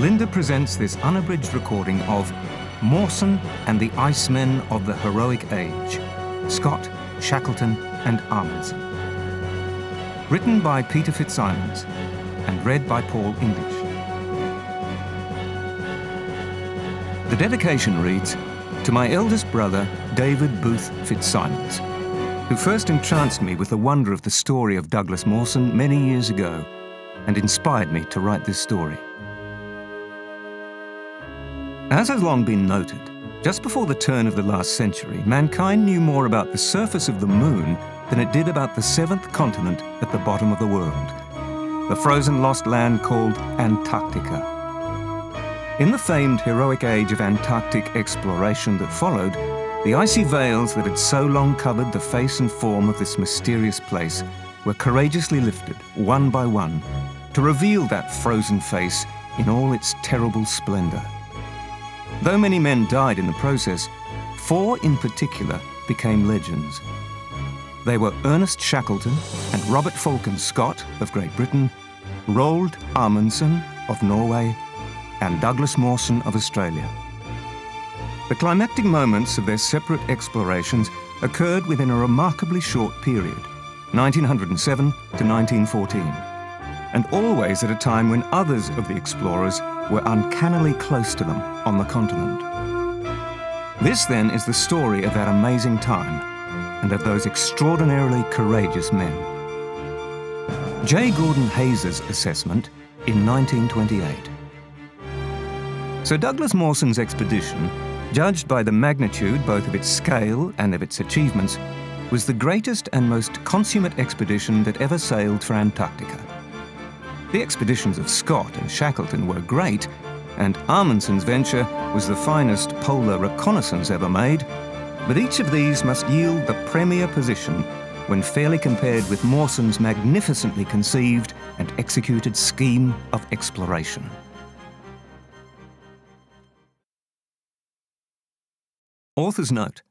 Bolinda presents this unabridged recording of Mawson and the Icemen of the Heroic Age, Scott, Shackleton and Amundsen. Written by Peter Fitzsimons and read by Paul English. The dedication reads, To my eldest brother, David Booth Fitzsimons, who first entranced me with the wonder of the story of Douglas Mawson many years ago and inspired me to write this story. As has long been noted, just before the turn of the last century, mankind knew more about the surface of the moon than it did about the seventh continent at the bottom of the world, the frozen lost land called Antarctica. In the famed heroic age of Antarctic exploration that followed, the icy veils that had so long covered the face and form of this mysterious place were courageously lifted, one by one, to reveal that frozen face in all its terrible splendour. Though many men died in the process, four in particular became legends. They were Ernest Shackleton and Robert Falcon Scott of Great Britain, Roald Amundsen of Norway, and Douglas Mawson of Australia. The climactic moments of their separate explorations occurred within a remarkably short period, 1907 to 1914, and always at a time when others of the explorers were uncannily close to them on the continent. This then is the story of that amazing time and of those extraordinarily courageous men. J. Gordon Hayes's assessment in 1928. Sir Douglas Mawson's expedition, judged by the magnitude both of its scale and of its achievements, was the greatest and most consummate expedition that ever sailed for Antarctica. The expeditions of Scott and Shackleton were great, and Amundsen's venture was the finest polar reconnaissance ever made, but each of these must yield the premier position when fairly compared with Mawson's magnificently conceived and executed scheme of exploration. Author's note.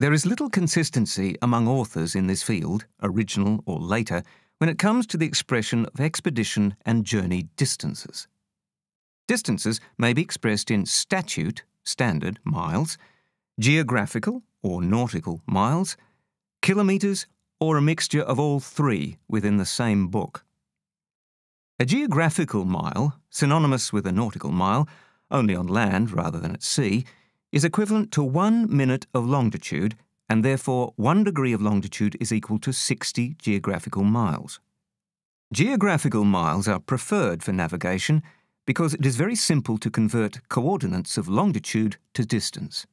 There is little consistency among authors in this field, original or later, when it comes to the expression of expedition and journey distances. Distances may be expressed in statute, standard, miles, geographical or nautical miles, kilometres, or a mixture of all three within the same book. A geographical mile, synonymous with a nautical mile, only on land rather than at sea, is equivalent to one minute of longitude, and therefore one degree of longitude is equal to 60 geographical miles. Geographical miles are preferred for navigation because it is very simple to convert coordinates of longitude to distance.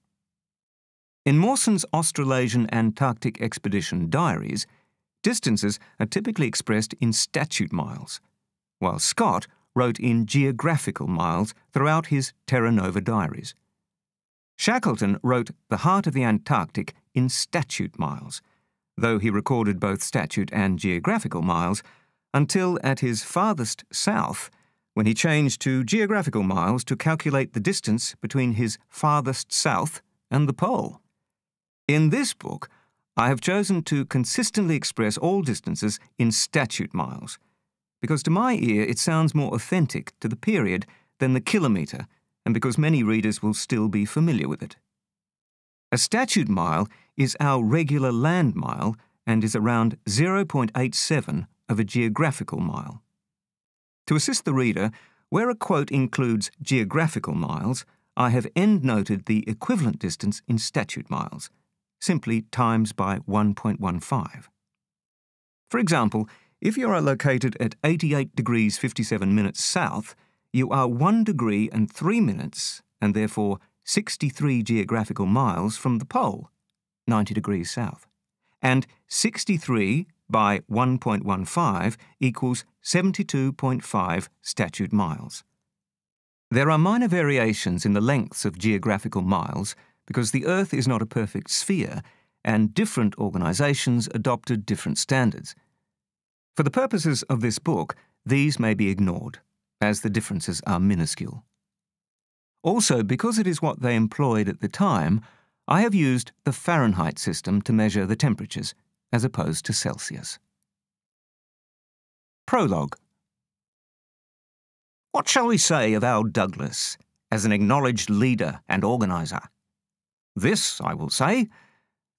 In Mawson's Australasian Antarctic Expedition diaries, distances are typically expressed in statute miles, while Scott wrote in geographical miles throughout his Terra Nova diaries. Shackleton wrote The Heart of the Antarctic in statute miles, though he recorded both statute and geographical miles, until at his farthest south, when he changed to geographical miles to calculate the distance between his farthest south and the pole. In this book, I have chosen to consistently express all distances in statute miles, because to my ear it sounds more authentic to the period than the kilometre and because many readers will still be familiar with it. A statute mile is our regular land mile and is around 0.87 of a geographical mile. To assist the reader, where a quote includes geographical miles, I have endnoted the equivalent distance in statute miles, simply times by 1.15. For example, if you are located at 88 degrees 57 minutes south, you are 1 degree and 3 minutes, and therefore 63 geographical miles from the pole, 90 degrees south. And 63 by 1.15 equals 72.5 statute miles. There are minor variations in the lengths of geographical miles because the Earth is not a perfect sphere and different organisations adopted different standards. For the purposes of this book, these may be ignored as the differences are minuscule. Also, because it is what they employed at the time, I have used the Fahrenheit system to measure the temperatures, as opposed to Celsius. Prologue What shall we say of our Douglas as an acknowledged leader and organiser? This, I will say,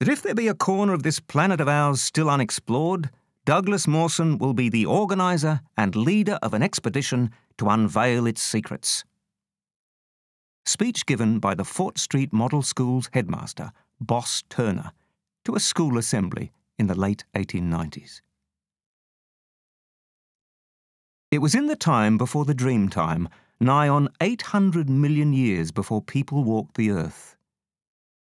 that if there be a corner of this planet of ours still unexplored, Douglas Mawson will be the organiser and leader of an expedition to unveil its secrets. Speech given by the Fort Street Model School's headmaster, Boss Turner, to a school assembly in the late 1890s. It was in the time before the dream time, nigh on 800 million years before people walked the earth.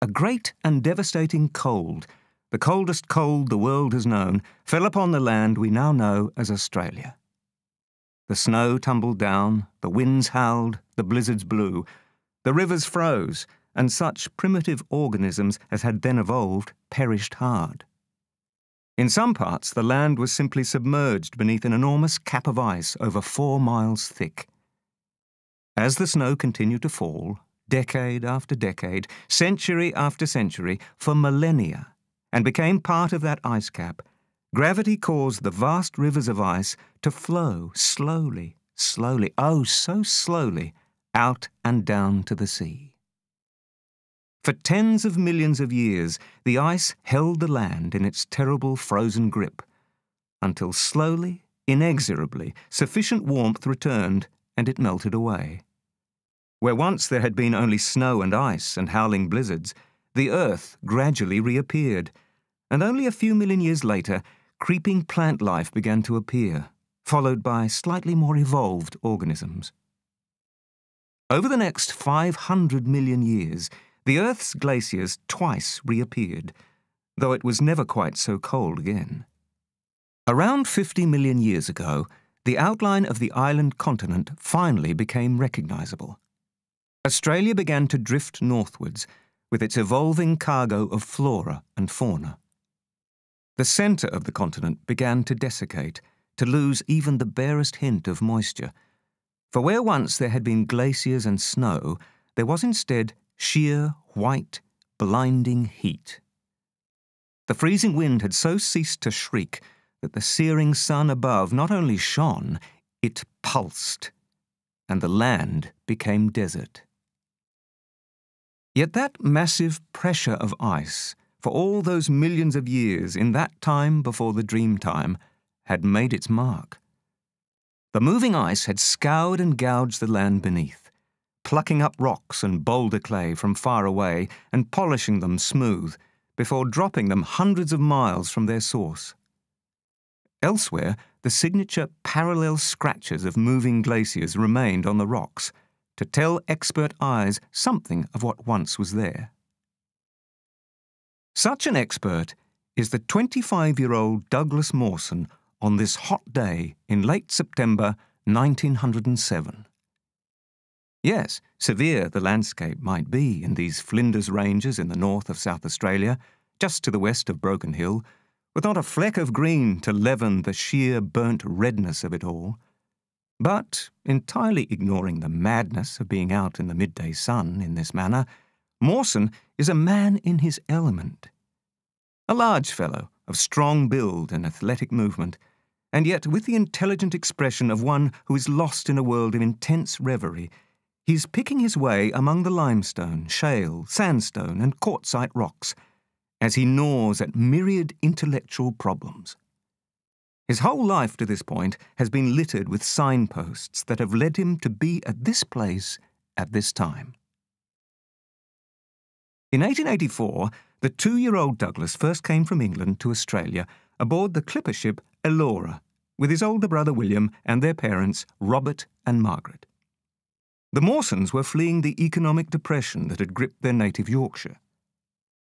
A great and devastating cold, the coldest cold the world has known, fell upon the land we now know as Australia. The snow tumbled down, the winds howled, the blizzards blew, the rivers froze, and such primitive organisms as had then evolved perished hard. In some parts, the land was simply submerged beneath an enormous cap of ice over four miles thick. As the snow continued to fall, decade after decade, century after century, for millennia, and became part of that ice cap, gravity caused the vast rivers of ice to flow slowly, slowly, oh, so slowly, out and down to the sea. For tens of millions of years, the ice held the land in its terrible frozen grip, until slowly, inexorably, sufficient warmth returned and it melted away. Where once there had been only snow and ice and howling blizzards, the earth gradually reappeared, and only a few million years later, creeping plant life began to appear, followed by slightly more evolved organisms. Over the next 500 million years, the Earth's glaciers twice reappeared, though it was never quite so cold again. Around 50 million years ago, the outline of the island continent finally became recognizable. Australia began to drift northwards with its evolving cargo of flora and fauna. The centre of the continent began to desiccate, to lose even the barest hint of moisture. For where once there had been glaciers and snow, there was instead sheer, white, blinding heat. The freezing wind had so ceased to shriek that the searing sun above not only shone, it pulsed, and the land became desert. Yet that massive pressure of ice, for all those millions of years in that time before the dream time, had made its mark. The moving ice had scoured and gouged the land beneath plucking up rocks and boulder clay from far away and polishing them smooth before dropping them hundreds of miles from their source. Elsewhere, the signature parallel scratches of moving glaciers remained on the rocks to tell expert eyes something of what once was there. Such an expert is the 25 year old Douglas Mawson on this hot day in late September 1907. Yes, severe the landscape might be in these Flinders Ranges in the north of South Australia, just to the west of Broken Hill, with not a fleck of green to leaven the sheer burnt redness of it all. But, entirely ignoring the madness of being out in the midday sun in this manner, Mawson is a man in his element. A large fellow, of strong build and athletic movement, and yet with the intelligent expression of one who is lost in a world of intense reverie He's picking his way among the limestone, shale, sandstone, and quartzite rocks as he gnaws at myriad intellectual problems. His whole life to this point has been littered with signposts that have led him to be at this place at this time. In 1884, the two year old Douglas first came from England to Australia aboard the clipper ship Ellora with his older brother William and their parents, Robert and Margaret. The Mawsons were fleeing the economic depression that had gripped their native Yorkshire.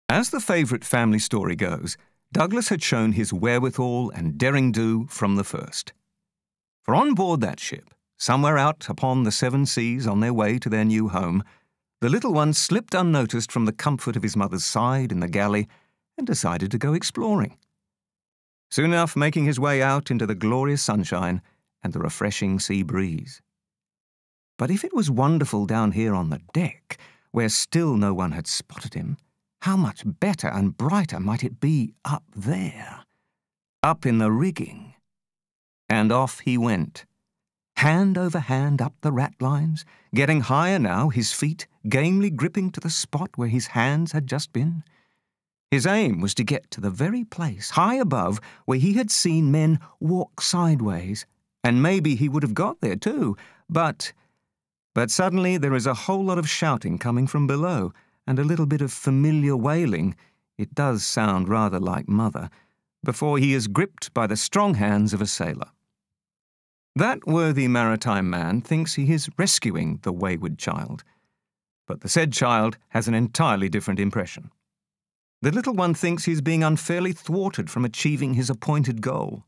As the favourite family story goes, Douglas had shown his wherewithal and daring do from the first. For on board that ship, somewhere out upon the seven seas on their way to their new home, the little one slipped unnoticed from the comfort of his mother's side in the galley and decided to go exploring. Soon enough making his way out into the glorious sunshine and the refreshing sea breeze. But if it was wonderful down here on the deck, where still no one had spotted him, how much better and brighter might it be up there, up in the rigging? And off he went, hand over hand up the ratlines, getting higher now, his feet gamely gripping to the spot where his hands had just been. His aim was to get to the very place, high above, where he had seen men walk sideways, and maybe he would have got there too, but. But suddenly there is a whole lot of shouting coming from below, and a little bit of familiar wailing. It does sound rather like Mother, before he is gripped by the strong hands of a sailor. That worthy maritime man thinks he is rescuing the wayward child, but the said child has an entirely different impression. The little one thinks he is being unfairly thwarted from achieving his appointed goal.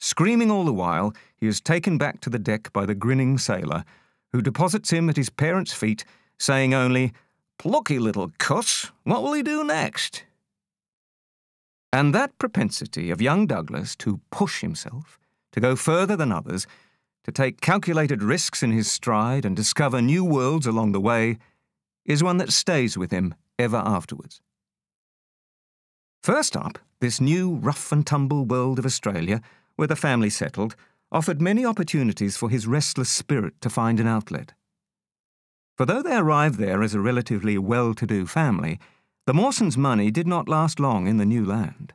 Screaming all the while, he is taken back to the deck by the grinning sailor, who deposits him at his parents' feet, saying only, Plucky little cuss, what will he do next? And that propensity of young Douglas to push himself, to go further than others, to take calculated risks in his stride and discover new worlds along the way, is one that stays with him ever afterwards. First up, this new rough and tumble world of Australia, where the family settled, offered many opportunities for his restless spirit to find an outlet. For though they arrived there as a relatively well to do family, the Mawsons' money did not last long in the new land.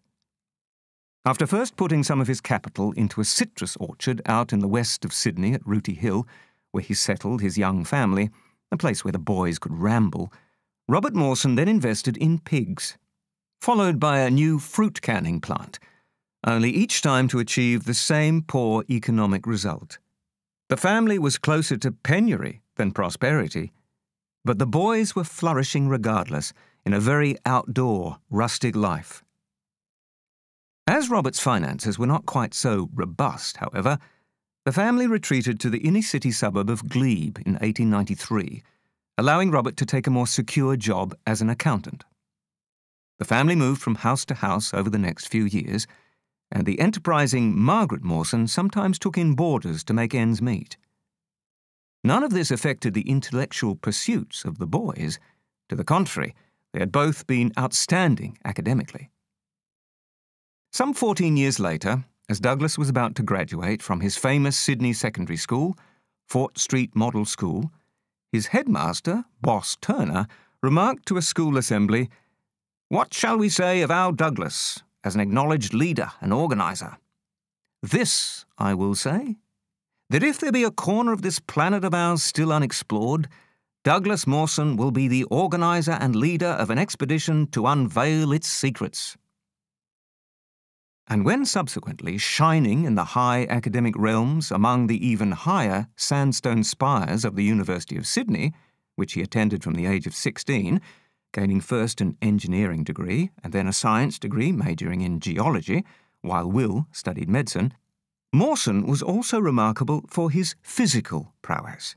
After first putting some of his capital into a citrus orchard out in the west of Sydney at Rooty Hill, where he settled his young family, a place where the boys could ramble, Robert Mawson then invested in pigs, followed by a new fruit canning plant, only each time to achieve the same poor economic result. The family was closer to penury than prosperity, but the boys were flourishing regardless in a very outdoor, rustic life. As Robert's finances were not quite so robust, however, the family retreated to the inner city suburb of Glebe in 1893, allowing Robert to take a more secure job as an accountant. The family moved from house to house over the next few years, and the enterprising Margaret Mawson sometimes took in boarders to make ends meet. None of this affected the intellectual pursuits of the boys. To the contrary, they had both been outstanding academically. Some 14 years later, as Douglas was about to graduate from his famous Sydney secondary school, Fort Street Model School, his headmaster, Boss Turner, remarked to a school assembly, What shall we say of our Douglas as an acknowledged leader and organiser? This, I will say, that if there be a corner of this planet of ours still unexplored, Douglas Mawson will be the organiser and leader of an expedition to unveil its secrets and when subsequently shining in the high academic realms among the even higher sandstone spires of the University of Sydney, which he attended from the age of 16, gaining first an engineering degree and then a science degree majoring in geology, while Will studied medicine, Mawson was also remarkable for his physical prowess.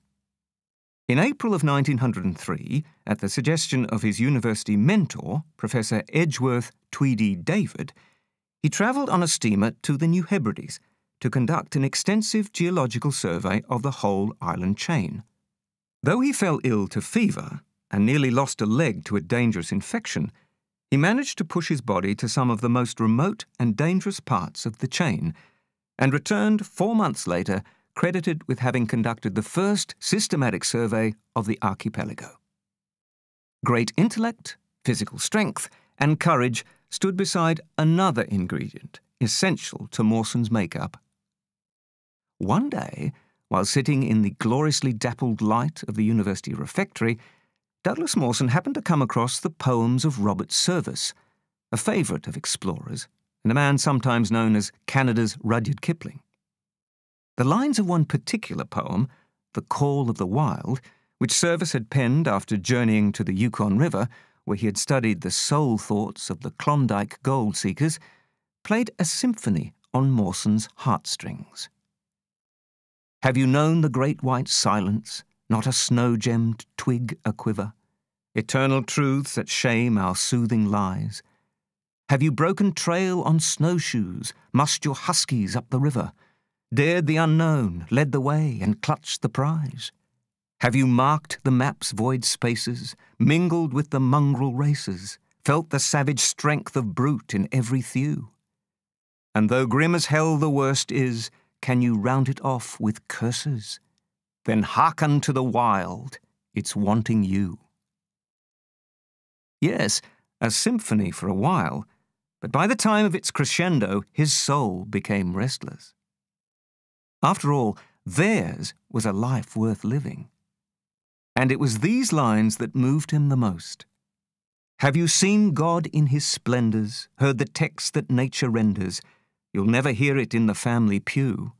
In April of 1903, at the suggestion of his university mentor, Professor Edgeworth Tweedy David, he travelled on a steamer to the New Hebrides to conduct an extensive geological survey of the whole island chain. Though he fell ill to fever and nearly lost a leg to a dangerous infection, he managed to push his body to some of the most remote and dangerous parts of the chain and returned four months later credited with having conducted the first systematic survey of the archipelago. Great intellect, physical strength, and courage stood beside another ingredient essential to Mawson's makeup. One day, while sitting in the gloriously dappled light of the university refectory, Douglas Mawson happened to come across the poems of Robert Service, a favourite of explorers, and a man sometimes known as Canada's Rudyard Kipling. The lines of one particular poem, The Call of the Wild, which Service had penned after journeying to the Yukon River, where he had studied the soul thoughts of the Klondike gold seekers, played a symphony on Mawson's heartstrings. Have you known the great white silence, not a snow gemmed twig a quiver? Eternal truths that shame our soothing lies? Have you broken trail on snowshoes, mussed your huskies up the river, dared the unknown, led the way, and clutched the prize? Have you marked the map's void spaces, mingled with the mongrel races, felt the savage strength of brute in every thew? And though grim as hell the worst is, can you round it off with curses? Then hearken to the wild, it's wanting you. Yes, a symphony for a while, but by the time of its crescendo, his soul became restless. After all, theirs was a life worth living. And it was these lines that moved him the most. Have you seen God in his splendours, heard the text that nature renders? You'll never hear it in the family pew.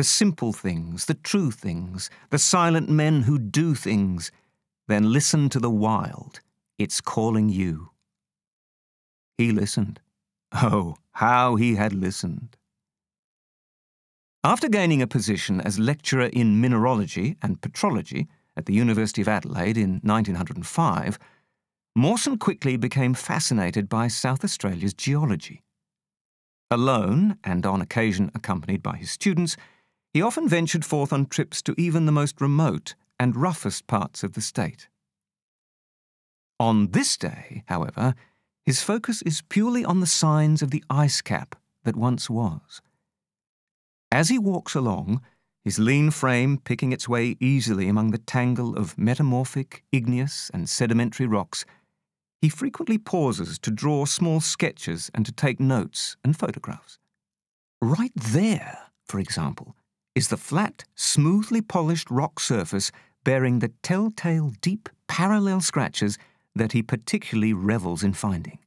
The simple things, the true things, the silent men who do things, then listen to the wild. It's calling you. He listened. Oh, how he had listened. After gaining a position as lecturer in mineralogy and petrology at the University of Adelaide in 1905, Mawson quickly became fascinated by South Australia's geology. Alone, and on occasion accompanied by his students, he often ventured forth on trips to even the most remote and roughest parts of the state. On this day, however, his focus is purely on the signs of the ice cap that once was. As he walks along, his lean frame picking its way easily among the tangle of metamorphic, igneous, and sedimentary rocks, he frequently pauses to draw small sketches and to take notes and photographs. Right there, for example, is the flat, smoothly polished rock surface bearing the telltale deep parallel scratches that he particularly revels in finding.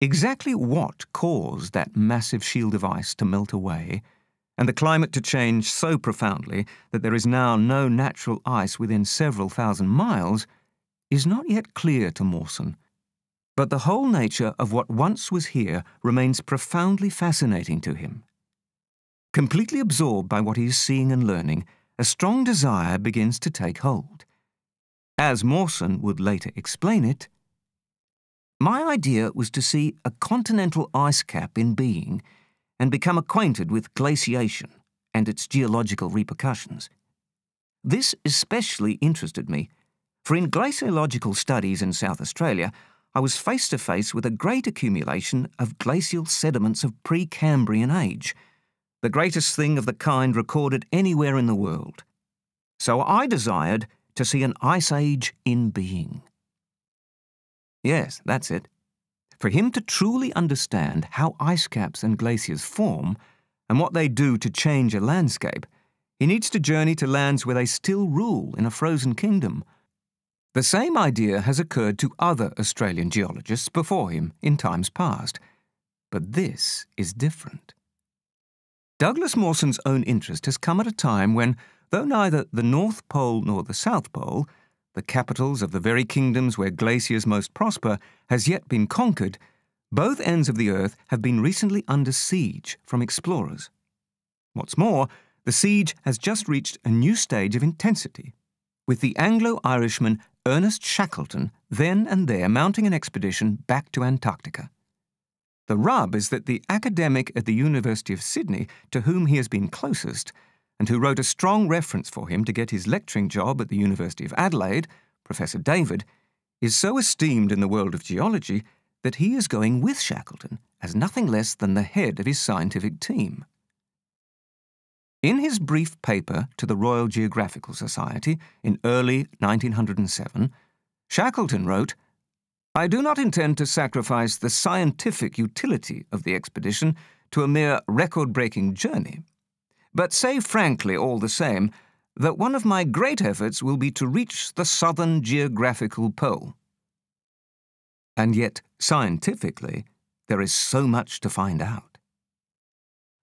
Exactly what caused that massive shield of ice to melt away, and the climate to change so profoundly that there is now no natural ice within several thousand miles, is not yet clear to Mawson. But the whole nature of what once was here remains profoundly fascinating to him. Completely absorbed by what he is seeing and learning, a strong desire begins to take hold. As Mawson would later explain it, my idea was to see a continental ice cap in being and become acquainted with glaciation and its geological repercussions. This especially interested me, for in glaciological studies in South Australia, I was face to face with a great accumulation of glacial sediments of Precambrian age, the greatest thing of the kind recorded anywhere in the world. So I desired to see an ice age in being. Yes, that's it. For him to truly understand how ice caps and glaciers form and what they do to change a landscape, he needs to journey to lands where they still rule in a frozen kingdom. The same idea has occurred to other Australian geologists before him in times past, but this is different. Douglas Mawson's own interest has come at a time when, though neither the North Pole nor the South Pole the capitals of the very kingdoms where glaciers most prosper, has yet been conquered, both ends of the earth have been recently under siege from explorers. What's more, the siege has just reached a new stage of intensity, with the Anglo Irishman Ernest Shackleton then and there mounting an expedition back to Antarctica. The rub is that the academic at the University of Sydney to whom he has been closest and who wrote a strong reference for him to get his lecturing job at the University of Adelaide, Professor David, is so esteemed in the world of geology that he is going with Shackleton as nothing less than the head of his scientific team. In his brief paper to the Royal Geographical Society in early 1907, Shackleton wrote, I do not intend to sacrifice the scientific utility of the expedition to a mere record breaking journey but say frankly, all the same, that one of my great efforts will be to reach the southern geographical pole. And yet, scientifically, there is so much to find out.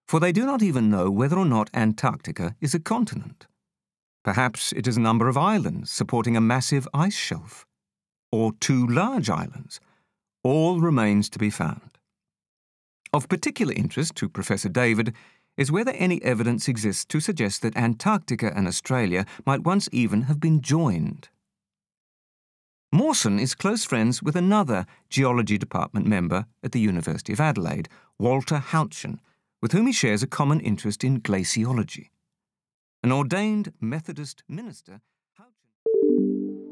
For they do not even know whether or not Antarctica is a continent. Perhaps it is a number of islands supporting a massive ice shelf, or two large islands. All remains to be found. Of particular interest to Professor David is whether any evidence exists to suggest that Antarctica and Australia might once even have been joined. Mawson is close friends with another Geology Department member at the University of Adelaide, Walter Howchin, with whom he shares a common interest in glaciology. An ordained Methodist minister,